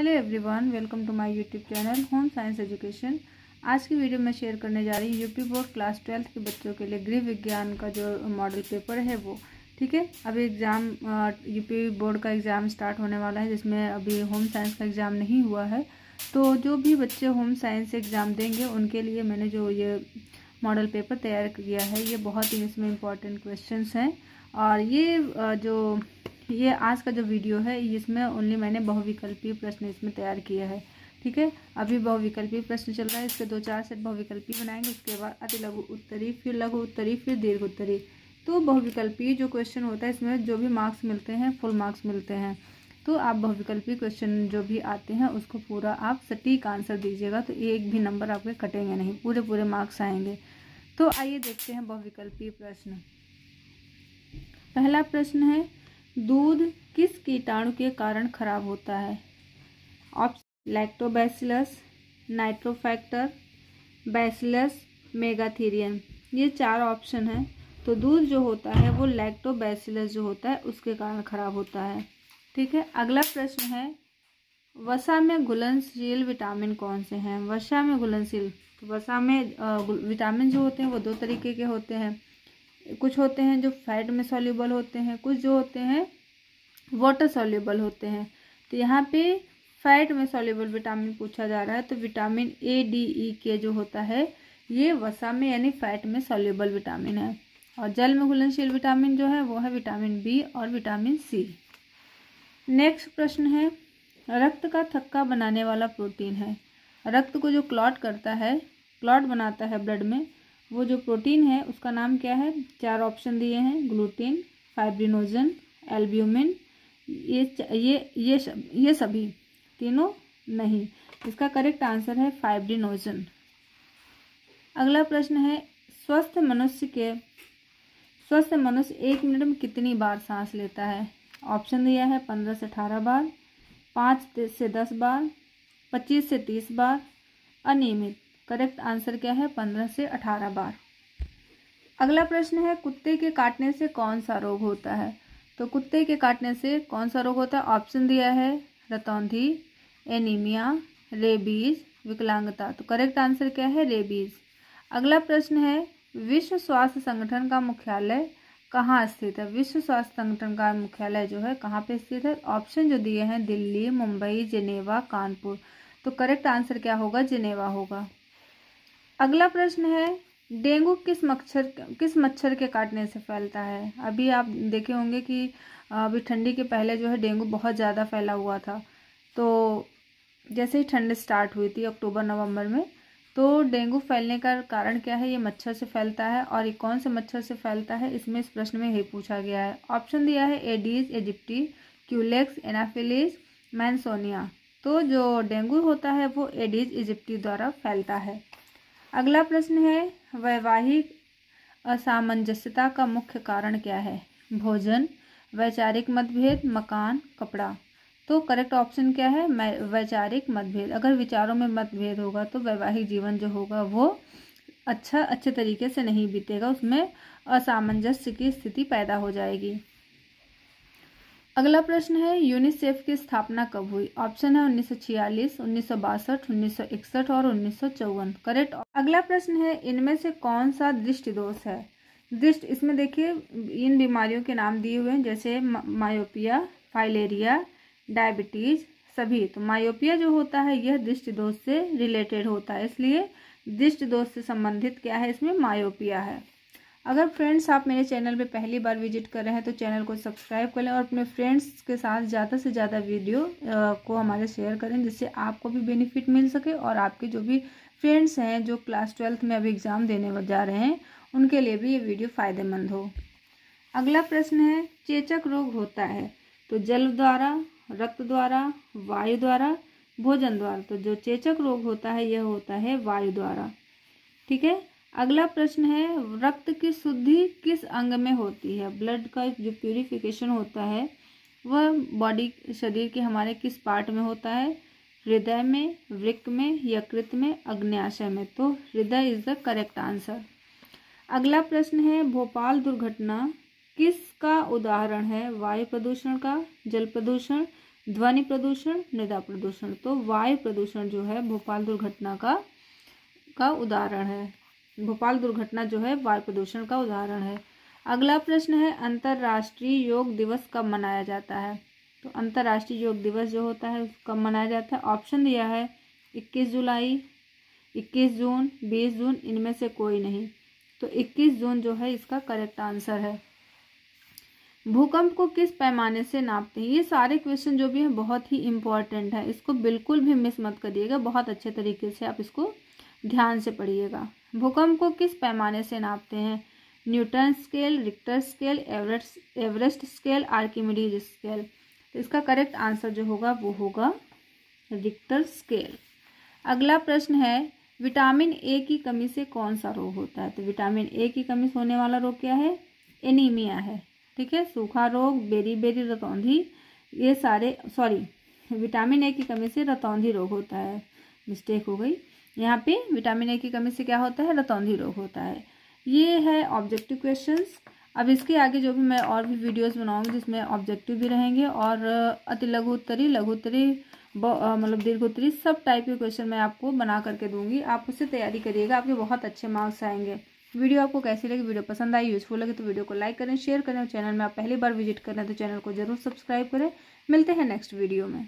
Hello everyone, welcome to my YouTube channel home science education. आज की video में share करने जा रही हूँ यूपी बोर्ड क्लास ट्वेल्थ के बच्चों के लिए गृह विज्ञान का जो मॉडल पेपर है वो, ठीक है? अभी एग्ज़ाम यूपी बोर्ड का एग्ज़ाम स्टार्ट होने वाला है, जिसमें अभी होम साइंस का एग्ज़ाम नहीं हुआ है। तो जो भी बच्चे होम साइंस एग्ज़ाम देंगे, उनके लिए मैंने जो ये मॉडल पेपर तैयार किया है, ये बहुत ही इसमें इंपॉर्टेंट क्वेश्चन हैं। और ये जो ये आज का जो वीडियो है, इसमें ओनली मैंने बहुविकल्पीय प्रश्न इसमें तैयार किया है, ठीक है? अभी बहुविकल्पीय प्रश्न चल रहा है, इसके दो चार सेट बहुविकल्पीय बनाएँगे, उसके बाद अति लघु उत्तरी, फिर लघु उत्तरी, फिर दीर्घ उत्तरी। तो बहुविकल्पीय जो क्वेश्चन होता है, इसमें जो भी मार्क्स मिलते हैं फुल मार्क्स मिलते हैं। तो आप बहुविकल्पी क्वेश्चन जो भी आते हैं, उसको पूरा आप सटीक आंसर दीजिएगा तो एक भी नंबर आपके कटेंगे नहीं पूरे पूरे मार्क्स आएँगे। तो आइए देखते हैं बहुविकल्पी प्रश्न। पहला प्रश्न है दूध किस कीटाणु के कारण खराब होता है? Option lactobacillus nitrofactor bacillus megatherium ये चार ऑप्शन हैं। तो दूध जो होता है, वो लैक्टोबैसिलस जो होता है, उसके कारण खराब होता है। ठीक है? अगला प्रश्न है, वसा में घुलनशील विटामिन कौन से हैं? वसा में घुलनशील तो वसा में विटामिन जो होते हैं, वो दो तरीके के होते हैं। कुछ होते हैं जो फैट में सॉल्यूबल होते हैं, कुछ जो होते हैं वाटर सॉल्यूबल होते हैं। तो यहाँ पे फैट में सॉल्यूबल विटामिन पूछा जा रहा है तो विटामिन ए, डी, ई, के जो होता है, ये वसा में यानी फैट में सॉल्यूबल विटामिन है। और जल में घुलनशील विटामिन जो है, वो है विटामिन बी और विटामिन सी। नेक्स्ट प्रश्न है, रक्त का थक्का बनाने वाला प्रोटीन है। रक्त को जो क्लॉट करता है, क्लॉट बनाता है ब्लड में वो जो प्रोटीन है, उसका नाम क्या है? चार ऑप्शन दिए हैं, ग्लूटीन, फाइब्रिनोजन, एल्ब्यूमिन, ये ये ये सब ये सभी। तीनों नहीं। इसका करेक्ट आंसर है फाइब्रिनोजन। अगला प्रश्न है, स्वस्थ मनुष्य के, स्वस्थ मनुष्य एक मिनट में कितनी बार सांस लेता है? ऑप्शन दिया है पंद्रह से अठारह बार, पाँच से दस बार, पच्चीस से तीस बार, अनियमित। करेक्ट आंसर क्या है? पंद्रह से अठारह बार। अगला प्रश्न है, कुत्ते के काटने से कौन सा रोग होता है? तो कुत्ते के काटने से कौन सा रोग होता है? ऑप्शन दिया है, रतौंधी, एनीमिया, रेबीज, विकलांगता। तो करेक्ट आंसर क्या है? रेबीज। अगला प्रश्न है, विश्व स्वास्थ्य संगठन का मुख्यालय कहाँ स्थित है? विश्व स्वास्थ्य संगठन का मुख्यालय जो है, कहाँ पे स्थित है? ऑप्शन जो दिए हैं, दिल्ली, मुंबई, जिनेवा, कानपुर। तो करेक्ट आंसर क्या होगा? जिनेवा होगा। अगला प्रश्न है, डेंगू किस मच्छर किस मच्छर के काटने से फैलता है? अभी आप देखे होंगे कि, अभी ठंडी के पहले जो है डेंगू बहुत ज़्यादा फैला हुआ था। तो जैसे ही ठंड स्टार्ट हुई थी अक्टूबर, नवंबर में तो डेंगू फैलने का कारण क्या है? ये मच्छर से फैलता है और ये कौन से मच्छर से फैलता है? इसमें इस प्रश्न में यही पूछा गया है। ऑप्शन दिया है Aedes aegypti Culex, Anopheles, Mansonia. तो जो डेंगू होता है वो एडीज इजिप्टी द्वारा फैलता है। अगला प्रश्न है, वैवाहिक असामंजस्यता का मुख्य कारण क्या है? भोजन, वैचारिक मतभेद, मकान, कपड़ा। तो करेक्ट ऑप्शन क्या है? वैचारिक मतभेद। अगर विचारों में मतभेद होगा तो वैवाहिक जीवन जो होगा, वो अच्छा अच्छे तरीके से नहीं बीतेगा। उसमें असामंजस्य की स्थिति पैदा हो जाएगी। अगला प्रश्न है यूनिसेफ की स्थापना कब हुई? ऑप्शन है उन्नीस सौ छियालीस, उन्नीस सौ बासठ, उन्नीस सौ इकसठ और उन्नीस सौ चौवन। करेक्ट अगला प्रश्न है, इनमें से कौन सा दृष्टि दोष है? दृष्टि, इसमें देखिए, इन बीमारियों के नाम दिए हुए हैं, जैसे मायोपिया, फाइलेरिया, डायबिटीज़, सभी। तो मायोपिया जो होता है, यह दृष्टि दोष से रिलेटेड होता है, इसलिए दृष्टि दोष से संबंधित क्या है, इसमें मायोपिया है। अगर फ्रेंड्स आप मेरे चैनल पे पहली बार विज़िट कर रहे हैं तो चैनल को सब्सक्राइब कर और अपने फ्रेंड्स के साथ ज़्यादा से ज़्यादा वीडियो को हमारे शेयर करें, जिससे आपको भी बेनिफिट मिल सके और आपके जो भी फ्रेंड्स हैं, जो क्लास ट्वेल्थ में अभी एग्ज़ाम देने जा रहे हैं, उनके लिए भी ये वीडियो फ़ायदेमंद हो। अगला प्रश्न है, चेचक रोग होता है तो जल द्वारा, रक्त द्वारा, वायु द्वारा, भोजन द्वारा तो जो चेचक रोग होता है, यह होता है वायु द्वारा। ठीक है? अगला प्रश्न है, रक्त की शुद्धि किस अंग में होती है? ब्लड का जो प्यूरिफिकेशन होता है, वह बॉडी शरीर के हमारे किस पार्ट में होता है? हृदय में वृक में, यकृत में, अग्न्याशय में। तो हृदय इज़ द करेक्ट आंसर अगला प्रश्न है, भोपाल दुर्घटना किसका उदाहरण है? वायु प्रदूषण का, जल प्रदूषण, ध्वनि प्रदूषण, मृदा प्रदूषण। तो वायु प्रदूषण जो है, भोपाल दुर्घटना का का उदाहरण है। भोपाल दुर्घटना जो है वायु प्रदूषण का उदाहरण है। अगला प्रश्न है, अंतर्राष्ट्रीय योग दिवस कब मनाया जाता है? तो अंतर्राष्ट्रीय योग दिवस जो होता है, कब मनाया जाता है? ऑप्शन दिया है, इक्कीस जुलाई, इक्कीस जून, बीस जून, इनमें से कोई नहीं। तो इक्कीस जून जो है, इसका करेक्ट आंसर है। भूकंप को किस पैमाने से नापते हैं? ये सारे क्वेश्चन जो भी हैं, बहुत ही इम्पोर्टेंट है। इसको बिल्कुल भी मिस मत करिएगा, बहुत अच्छे तरीके से आप इसको ध्यान से पढ़िएगा। भूकंप को किस पैमाने से नापते हैं? Newton scale, Richter scale, Everest Everest scale, Archimedes scale. तो इसका करेक्ट आंसर जो होगा वो होगा रिक्टर स्केल। अगला प्रश्न है, विटामिन ए की कमी से कौन सा रोग होता है? तो विटामिन ए की कमी से होने वाला रोग क्या है? एनीमिया है। ठीक है? सूखा रोग, बेरी बेरी, रतौंधी, ये सारे, सॉरी, विटामिन ए की कमी से रतौंधी रोग होता है। मिस्टेक हो गई। यहाँ पे विटामिन ए की कमी से क्या होता है? रतौंधी रोग होता है। ये है ऑब्जेक्टिव क्वेश्चंस अब इसके आगे जो भी मैं और भी वीडियोस बनाऊँगी जिसमें ऑब्जेक्टिव भी रहेंगे और अति लघु उत्तरी लघु उत्तरी मतलब दीर्घ उत्तरी सब टाइप के क्वेश्चन मैं आपको बना करके दूँगी। आप उससे तैयारी करिएगा, आपके बहुत अच्छे मार्क्स आएँगे। वीडियो आपको कैसी लगी? वीडियो पसंद आई यूजफुल लगे तो वीडियो को लाइक करें शेयर करें चैनल में आप पहली बार विज़िट करें तो चैनल को ज़रूर सब्सक्राइब करें। मिलते हैं नेक्स्ट वीडियो में।